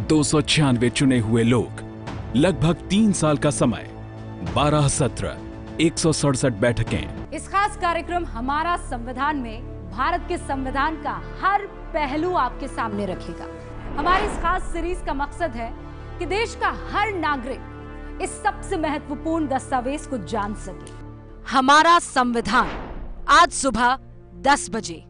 दो सौ छियानवे चुने हुए लोग। लगभग तीन साल का समय। बारह सत्र, एक बैठकें। इस खास कार्यक्रम हमारा संविधान में, भारत के संविधान का हर पहलू आपके सामने रखेगा। हमारी इस खास सीरीज़ का मकसद है कि देश का हर नागरिक इस सबसे महत्वपूर्ण दस्तावेज़ को जान सके। हमारा संविधान आज सुबह 10 बजे।